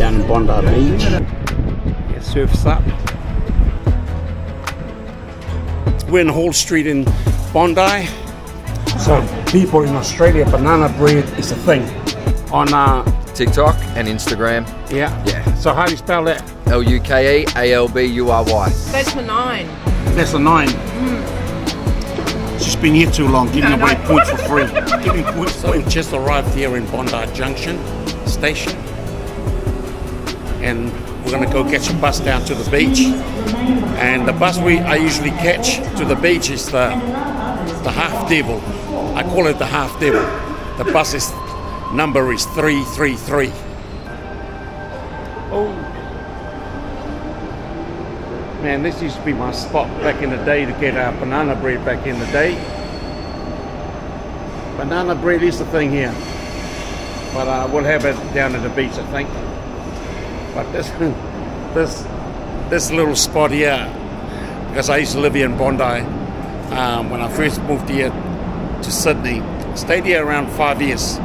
down in Bondi Beach. Yeah, surf's up. We're in Hall Street in Bondi. So people in Australia, banana bread is a thing. On uh, TikTok and Instagram. yeah, Yeah. So how do you spell that? L U K E A L B U R Y. That's for nine. That's a nine. She's been here too long, giving away points for free. giving points so we've just arrived here in Bondi Junction station. And we're gonna go catch a bus down to the beach. And the bus we I usually catch to the beach is the the half devil. I call it the half devil. The bus is number is three three three. Oh Man, this used to be my spot back in the day to get our banana bread back in the day. Banana bread is the thing here. But uh, we'll have it down at the beach, I think. But this, this, this little spot here, because I used to live here in Bondi um, when I first moved here to Sydney. Stayed here around five years,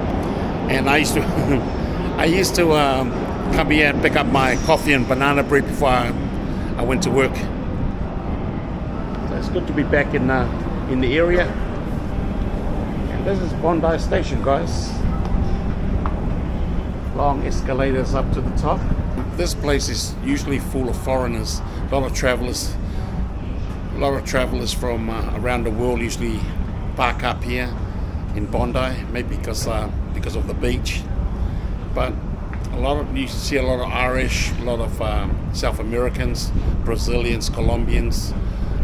and I used to, I used to um, come here and pick up my coffee and banana bread before I I went to work. So it's good to be back in uh, in the area. And this is Bondi Station, guys. Long escalators up to the top. This place is usually full of foreigners, a lot of travelers. A lot of travelers from uh, around the world usually park up here in Bondi, maybe because uh, because of the beach. But a lot of you see a lot of Irish, a lot of um, South Americans, Brazilians, Colombians,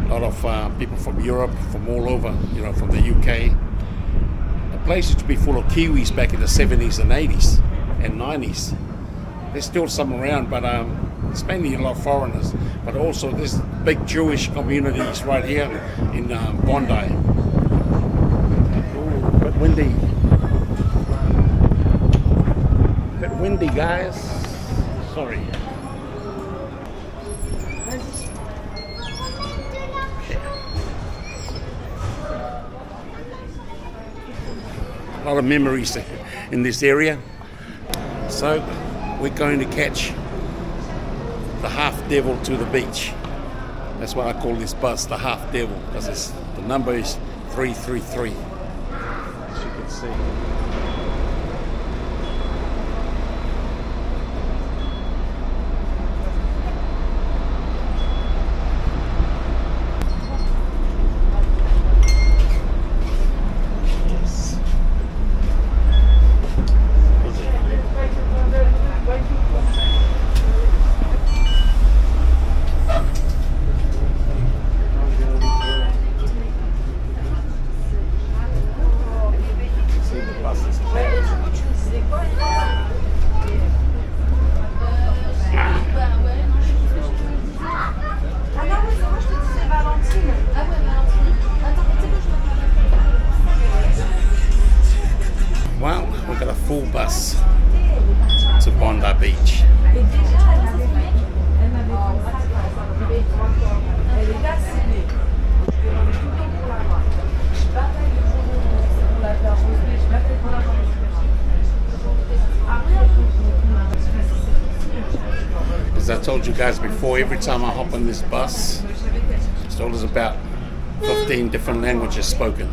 a lot of uh, people from Europe, from all over, you know, from the UK. The place used to be full of Kiwis back in the 70s and 80s and 90s. There's still some around, but um, it's mainly a lot of foreigners. But also this big Jewish communities right here in uh, Bondi. Ooh, but windy. bit windy, guys. Sorry. A lot of memories in this area. So we're going to catch the half devil to the beach. That's why I call this bus the half devil because the number is 333. As you can see. I told you guys before, every time I hop on this bus, it's always about 15 different languages spoken.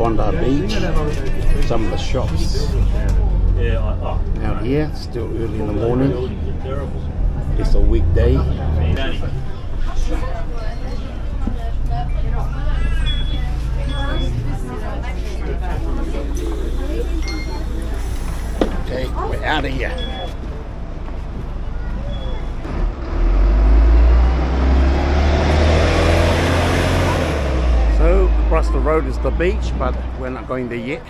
Bondi Beach. Some of the shops out here, still early in the morning. It's a weekday. Okay, we're out of here. So across the road is the beach, but we're not going there yet.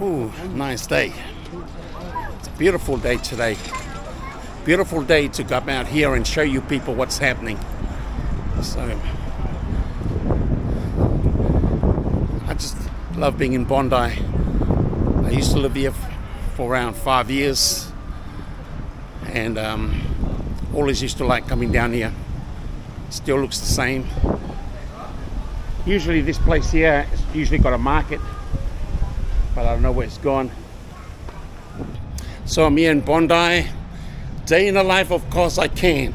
Ooh, nice day. It's a beautiful day today. Beautiful day to come out here and show you people what's happening. So I just love being in Bondi. I used to live here for around five years and um, always used to like coming down here. Still looks the same. Usually this place here has usually got a market, but I don't know where it's gone. So I'm here in Bondi. Day in the life, of course I can,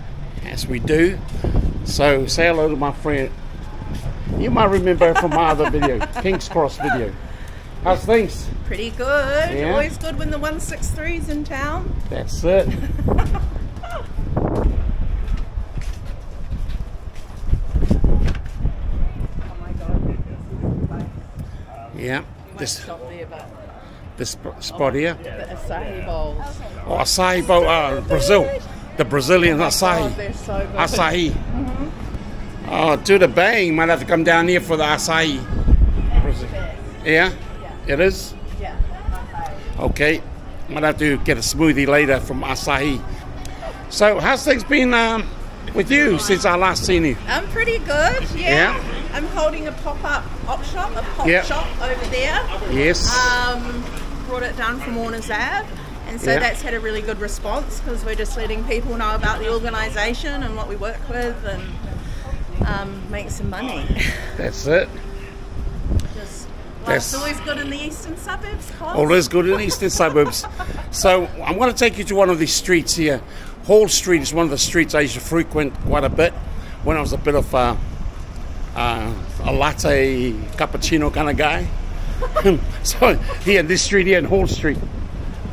as we do. So say hello to my friend. You might remember from my other video, King's Cross video. How's things? Pretty good. Yeah. Always good when the 163's in town. That's it. Oh my god, this is the place. Yeah, this stop there, but this spot here. the acai bowls. Oh, acai bowl, uh, Brazil, the Brazilian Oh, acai, they're so good. acai. Oh, to the bang, might have to come down here for the acai. Brazil. Yeah, it is. Yeah. Okay, might have to get a smoothie later from acai. So, how's things been um, with you since I last seen you? I'm pretty good, Yeah. yeah. I'm holding a pop-up op shop, a pop Yeah. shop over there. Yes. Um, brought it down from Warner's Ave. And so Yeah. that's had a really good response because we're just letting people know about the organisation and what we work with and um, make some money. That's it. Just, That's- life's always good in the eastern suburbs. All is good in the eastern suburbs. So I'm going to take you to one of these streets here. Hall Street is one of the streets I used to frequent quite a bit when I was a bit of a, uh, a latte cappuccino kind of guy. so here, in this street here in Hall Street,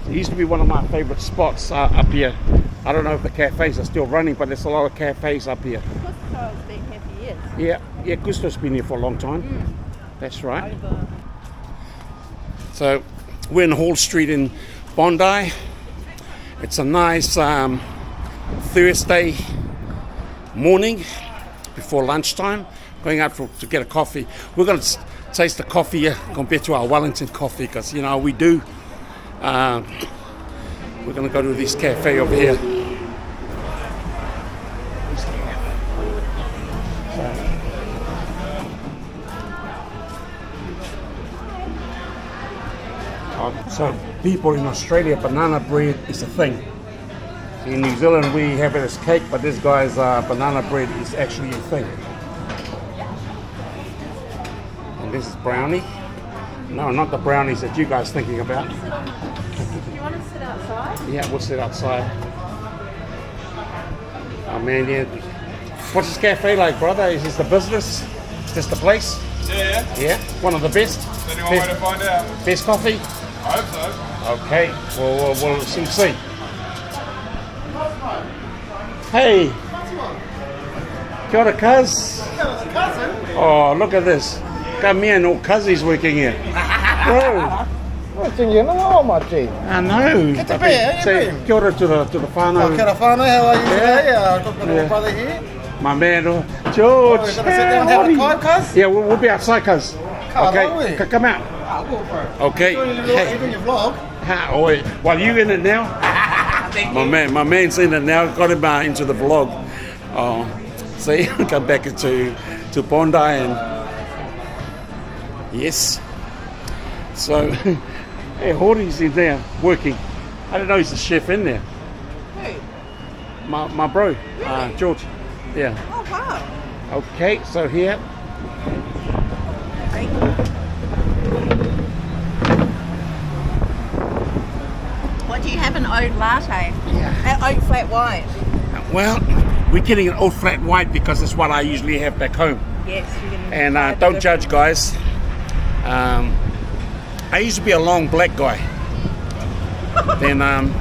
it used to be one of my favorite spots uh, up here. I don't know if the cafes are still running, but there's a lot of cafes up here. Gusto's been here for years. Yeah, yeah, Gusto's been here for a long time. That's right. Over. So we're in Hall Street in Bondi. It's a nice um, Thursday morning before lunchtime. Going out for, to get a coffee. We're going to taste the coffee compared to our Wellington coffee because you know we do. Um, we're going to go to this cafe over here. So, people in Australia, banana bread is a thing. In New Zealand, we have it as cake, but this guy's uh, banana bread is actually a thing. And this is brownie. No, not the brownies that you guys thinking about. You want to sit outside? Yeah, we'll sit outside. Oh man, yeah. What's this cafe like, brother? Is this the business? Is this the place? Yeah, Yeah, one of the best. Is there any way to find out? best coffee. I hope so. Okay, well, we'll, we'll soon see. Hey. Kia ora, cuz. Oh, look at this. Come here, no cuzzies working here. Bro, Tinggi no machi. I know. Get the beer, you Say bring. kia ora to the, to the whānau. Okay, Rafano, how are you today? Uh, I've got my Yeah. brother here. My man, oh, George. Oh, we're gonna sit down and have a hey, cuz? Yeah, we'll, we'll be outside, cuz. Come Okay, c- come out. Ah, go it. Okay. You're doing your, you're doing your vlog. Ha, oh, wait. While you in it now? my man, my man's in it now. Got him uh, into the vlog. Oh, see, come back into to Bondi and yes. So, hey, Horty's in there working. I don't know he's the chef in there. Who? My, my bro, uh, George. Yeah. Oh, wow. Okay, so here. What do you have? An oat latte? Yeah. An oat flat white? Well, we're getting an old flat white because it's what I usually have back home. Yes, And uh, don't judge, guys. Um, I used to be a long black guy. then, um,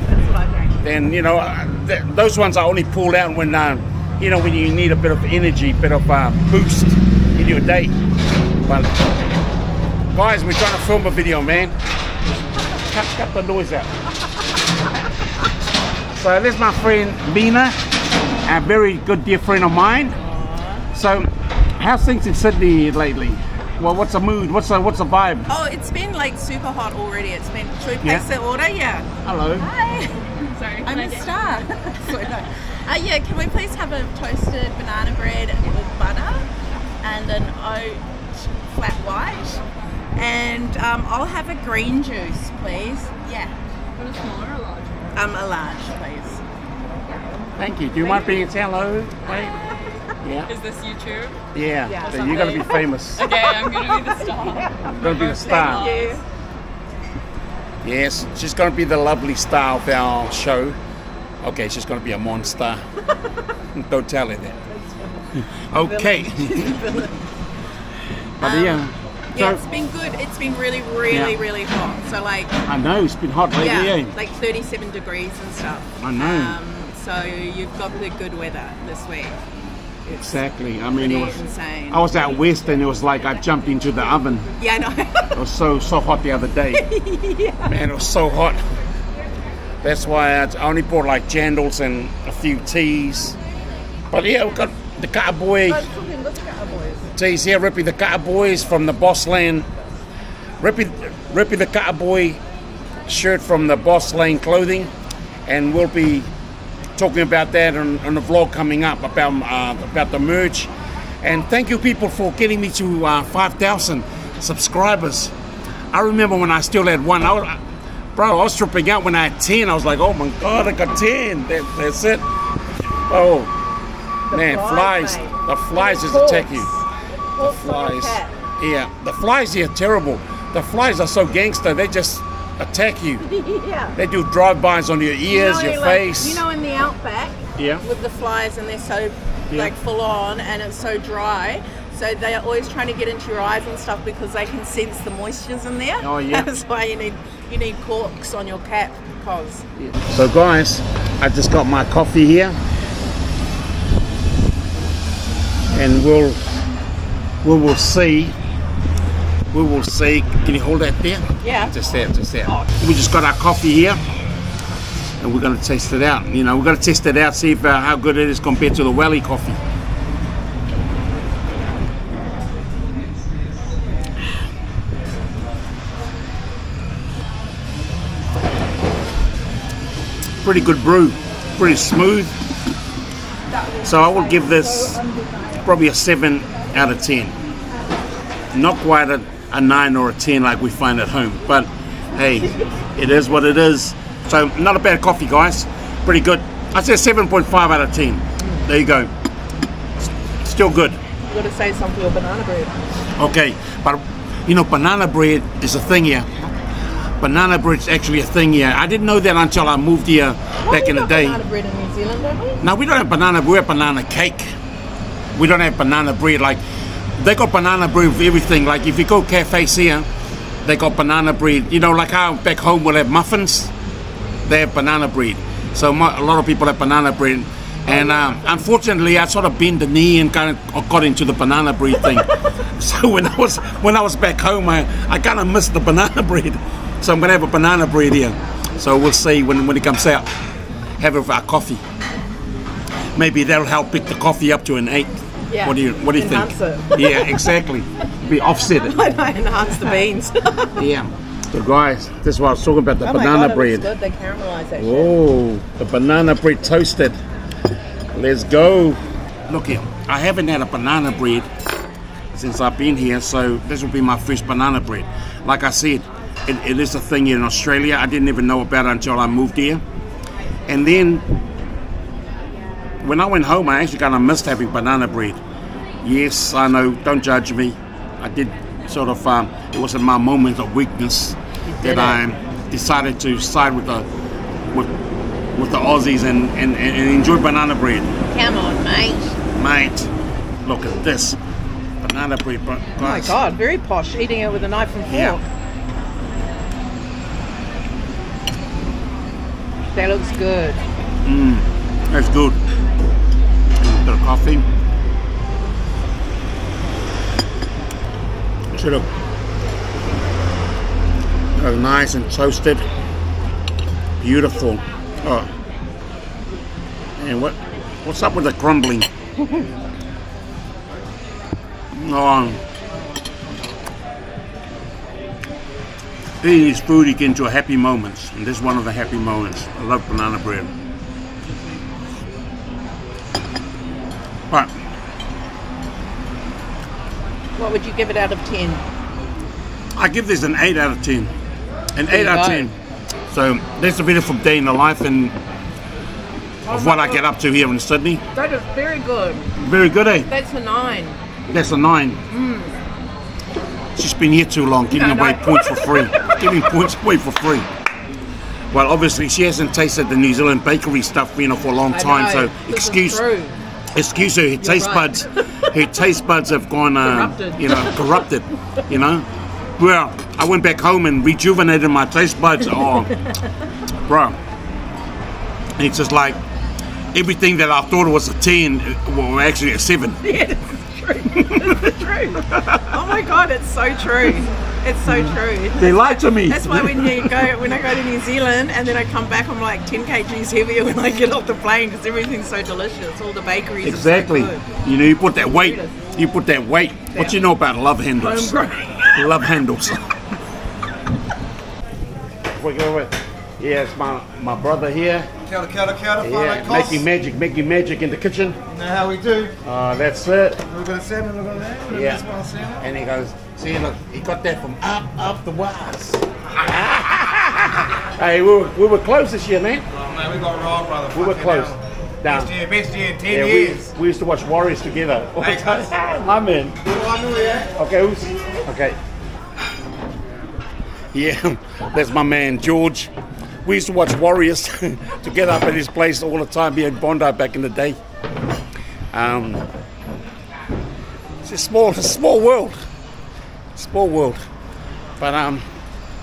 then you know, uh, th- those ones I only pull out when, uh, you know, when you need a bit of energy, bit of uh, boost in your day. But Guys, we're trying to film a video, man. Cut, cut the noise out. So this is my friend Mina, a very good dear friend of mine. So, how's things in Sydney lately? Well, what's the mood? What's the what's the vibe? Oh, it's been like super hot already. It's been. Should we Yeah. place the order? Yeah. Hello. Hi. Sorry. I'm a star. Sorry, no. Uh, yeah, can we please have a toasted banana bread with butter and an oat flat white? And um, I'll have a green juice, please. Yeah. What a smaller or larger? Um, a large, please. Thank you. Do you mind being hello? Wait. Yeah. Is this YouTube? Yeah. Yeah. So you're gonna be famous. Okay, I'm gonna be the star. I'm gonna be the star. Thank you. Yes, she's going to be the lovely star of our show. Okay, she's going to be a monster. Don't tell her that. Okay. but yeah, Yeah, so it's been good. It's been really, really, Yeah. really hot. So like, I know it's been hot lately. yeah, eh? like 37 degrees and stuff. I know. Um, so you've got the good weather this week. Exactly. I mean, it was. insane. I was out west and it was like I jumped into the oven. Yeah, I know. It was so so hot the other day. Man, it was so hot. That's why I only brought like jandals and a few teas. But yeah, we got the cowboy teas here. Rippy the cowboys from the Boss Lane. Rippy, Rippy the cowboy shirt from the Boss Lane clothing, and we'll be talking about that on, on the vlog coming up about uh, about the merch. And thank you people for getting me to uh, 5,000 subscribers. I remember when I still had one. I was, bro, I was tripping out when I had 10. I was like, oh my god, I got 10. That, that's it. Oh man, flies. The flies just Hawks. attack you. The flies. Yeah, the flies here are terrible. The flies are so gangster. They just attack you. yeah. They do drive-bys on your ears, You know, your like, face. You know, in the outback yeah. with the flies and they're so Yeah. like full on and it's so dry. So they are always trying to get into your eyes and stuff because they can sense the moistures in there. Oh, yeah. That's why you need you need corks on your cap because So guys, I just got my coffee here, and we'll we will see. We will see. Can you hold that there? Yeah. Just there, just there. We just got our coffee here, and we're going to taste it out. You know, we're going to test it out, see if uh, how good it is compared to the Welly coffee. Pretty good brew, pretty smooth. So I will give this probably a seven out of ten. Not quite a, a nine or a ten like we find at home, but hey, it is what it is. So not a bad coffee, guys. Pretty good. I say seven point five out of ten. There you go. Still good. you've got to say something for banana bread. Okay, but you know, banana bread is a thing here. Banana bread's actually a thing here. I didn't know that until I moved here back in the day. Banana bread in New Zealand, don't we? Now we don't have banana. We have banana cake. We don't have banana bread. Like they got banana bread with everything. Like if you go cafe here, they got banana bread. You know, like how back home we'll have muffins. They have banana bread. So mu- a lot of people have banana bread. And um, unfortunately, I sort of bent the knee and kind of got into the banana bread thing. so when I was when I was back home, I, I kind of missed the banana bread. So I'm gonna have a banana bread here. So we'll see when when it comes out. Have it with our coffee. Maybe that'll help pick the coffee up to an eight. Yeah. What do you What do you Enhance think? it. Yeah, exactly. Be offset it. I know, enhance the beans. Yeah. So guys, this is what I was talking about the oh banana God, bread. Good. They shit. Oh, the banana bread toasted. Let's go. Look here, I haven't had a banana bread since I've been here, so this will be my first banana bread. Like I said, it, it is a thing in Australia. I didn't even know about it until I moved here. And then when I went home, I actually kind of missed having banana bread. Yes, I know, don't judge me. I did sort of, um, it wasn't my moment of weakness that I decided to side with the with, with the Aussies and, and, and enjoy banana bread. Come on, mate. Mate, look at this. Banana bread, but Oh my god, very posh. Eating it with a knife and fork. Yeah. That looks good. Mmm, That's good. The coffee. Should have nice and toasted. Beautiful. Oh. And what what's up with the crumbling? Oh. Eating this food, into a happy moments. And this is one of the happy moments. I love banana bread. What would you give it out of 10? I give this an 8 out of 10. An 8 you out of 10. So that's a beautiful day in the life and of what I get up to here in Sydney. That is very good. Very good, eh? That's a 9. That's a 9. She's been here too long, giving Mm. No, away no. points for free. giving points away for free. Well, obviously, she hasn't tasted the New Zealand bakery stuff, you know, for a long I time. know. So, This excuse. Excuse her. Her taste right. buds, her taste buds have gone, uh, Corrupted. you know, corrupted. You know. Well, I went back home and rejuvenated my taste buds. Oh, bro, it's just like everything that I thought was a ten, uh, well, actually a seven. Yeah, is true. This is true. Oh my god, it's so true. It's so true. They lied to me. That's why when you go, when I go to New Zealand and then I come back, I'm like 10 kgs heavier when I get off the plane because everything's so delicious. All the bakeries. are so Exactly. good. You know, you put that weight. You put that weight. What you know about love handles? Homegrown. Love handles. Wait, wait, wait. Yeah, it's my my brother here. Kia ora, kia ora, kia ora, Yeah, whānau making magic, making magic in the kitchen. You know how we do. Uh, that's it. We've got a salmon, we've got a lamb, we've Yeah. got one. And he goes, see, look, he got that from up, up the wires. hey, we were, we were close this year, man. Oh man, we got rolled, brother. We were close. hell. Down. Best year, best year in 10 Yeah, years. we used to watch Warriors together. all the Hey, time. My man. I knew that. Okay, who's okay? Yeah, that's my man George. We used to watch Warriors together up at his place all the time here in Bondi back in the day. Um, it's a small, a small world, small world. But um,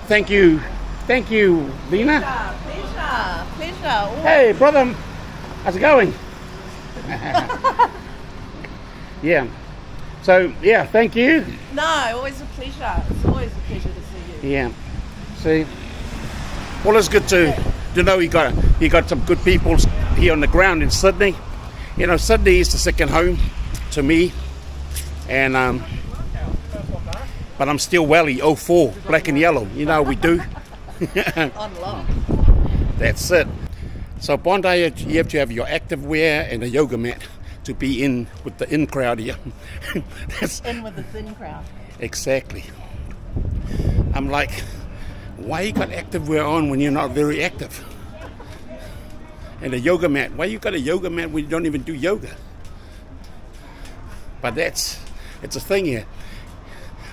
thank you, thank you, Lena. Pleasure, pleasure. Oh, Hey, brother, how's it going? yeah. So yeah, thank you. No, always a pleasure. It's always a pleasure to see you. Yeah. See. Well, it's good to to know you got you got some good people here on the ground in Sydney. You know, Sydney is the second home to me, and um, but I'm still Welly 04, black and yellow. You know we do. That's it. So Bondi, you have to have your active wear and a yoga mat to be in with the in crowd here. That's In with the thin crowd. Exactly. I'm like, why you got active wear on when you're not very active? And a yoga mat. Why you got a yoga mat when you don't even do yoga? But that's it's a thing here.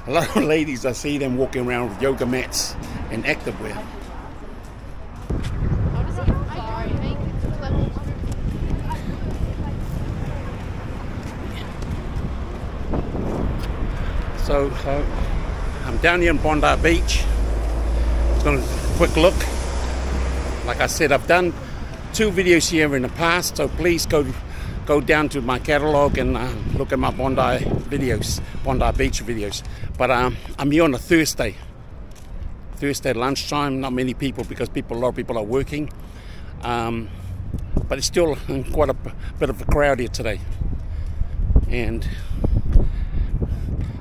A lot of ladies I see them walking around with yoga mats and active wear. So, so I'm down here in Bondi Beach. Just to quick look. Like I said, I've done two videos here in the past, so please go go down to my catalog and uh, look at my Bondi videos, Bondi Beach videos. But um, I'm here on a Thursday. Thursday lunchtime, not many people because people, a lot of people are working. Um, but it's still quite a bit of a crowd here today. And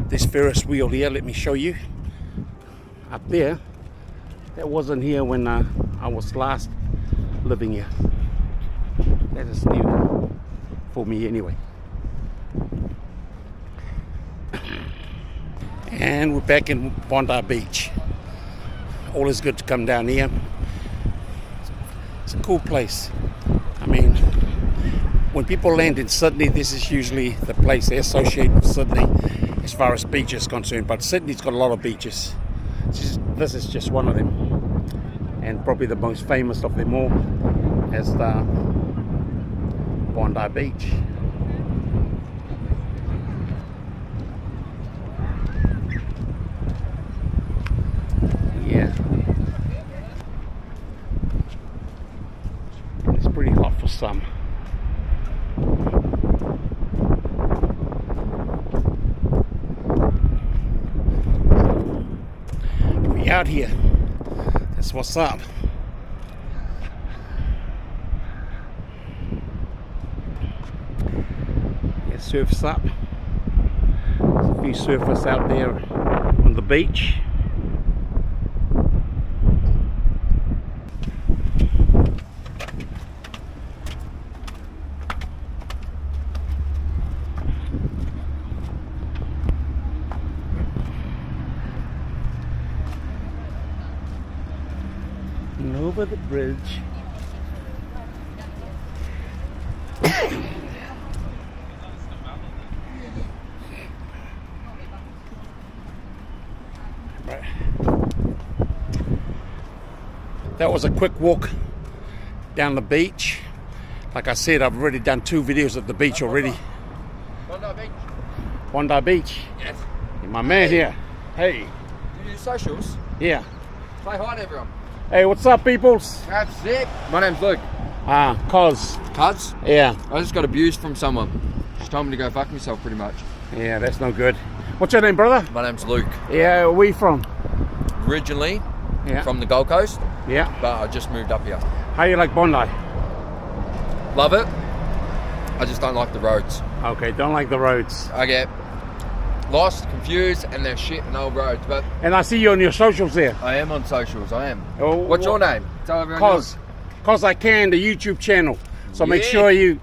this Ferris wheel here, let me show you. Up there, that wasn't here when uh, I was last living here. That is new for me anyway. And we're back in Bondi Beach. All is good to come down here. It's a cool place. I mean, when people land in Sydney, this is usually the place they associate with Sydney as far as beaches is concerned. But Sydney's got a lot of beaches. This is, this is just one of them, and probably the most famous of them all, is the Bondi Beach. Yeah. It's pretty hot for some. We out here. That's what's up. Yeah, surf's up. There's a few surfers out there on the beach. And over the bridge. Right. That was a quick walk down the beach. Like I said, I've already done two videos at the beach already. Bondi Beach. Yes. My man here. Hey. You do socials? Yeah. Say hi to everyone. Hey, what's up, peoples? That's it. My name's Luke. Ah, cause. Cuds, Yeah. I just got abused from someone. She told me to go fuck myself pretty much. Yeah, that's no good. What's your name, brother? My name's Luke. Yeah, where we from? Originally Yeah. from the Gold Coast, Yeah. but I just moved up here. How you like Bondi? Love it. I just don't like the roads. Okay, don't like the roads. I get lost, confused, and they're shit and old roads. But And I see you on your socials there. I am on socials. I am. Oh, What's your name? Tell everyone. Cause, Kos I Can, the YouTube channel. So make sure you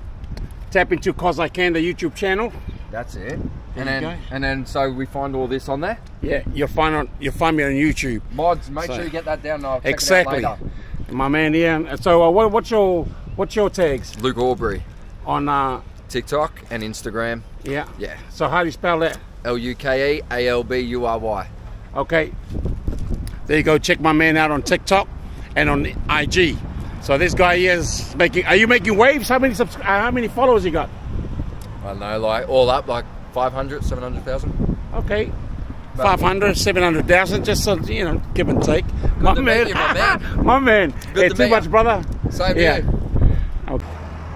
tap into Kos I Can, the YouTube channel. That's it. There and then go. and then so we find all this on there. Yeah, you'll find on you'll find me on YouTube. Mods, make So- sure you get that down. I'll Exactly. My man. And so uh, what, what's your what's your tags. Luke Albury, on uh TikTok and Instagram. yeah. Yeah. So how do you spell that? L U K E A L B U R Y. Okay. There you go. Check my man out on TikTok and on IG. So this guy is making. Are you making waves? How many subs- uh, How many followers you got? I don't know, like all up, like 500, 700,000. Okay. 500, 700,000, just so, you know, give and take. my, man. you, my man. my man. To too much, brother. Same Yeah. here. Oh,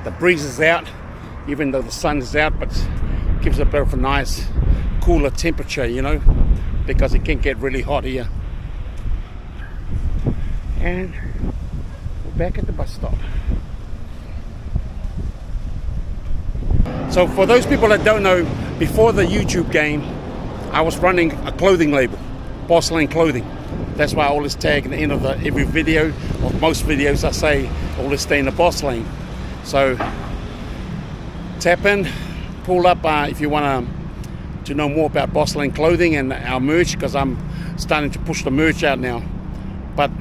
the breeze is out, even though the sun is out, but gives a bit of a nice, cooler temperature, you know, because it can get really hot here. And we're back at the bus stop. So, for those people that don't know, before the YouTube game, I was running a clothing label, Boss Lane Clothing. That's why I always tag at the end of the, every video, or most videos, I say always stay in the Boss Lane. So, tap in, pull up uh, if you want to to know more about Boss Lane Clothing and our merch, because I'm starting to push the merch out now. But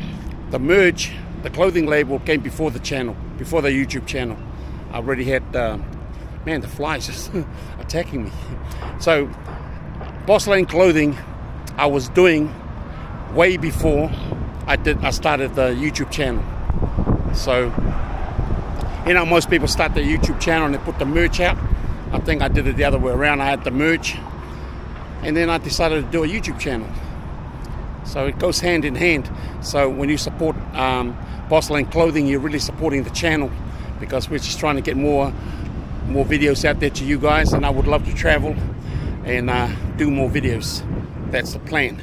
the merch, the clothing label came before the channel, before the YouTube channel. I already had, uh, man, the flies just attacking me. So, Boss Lane Clothing, I was doing way before I did. I started the YouTube channel. So, you know, most people start their YouTube channel and they put the merch out. I think I did it the other way around. I had the merch, and then I decided to do a YouTube channel. So it goes hand in hand. So when you support um, Boss Lane Clothing, you're really supporting the channel because we're just trying to get more more videos out there to you guys. And I would love to travel and uh, do more videos. That's the plan.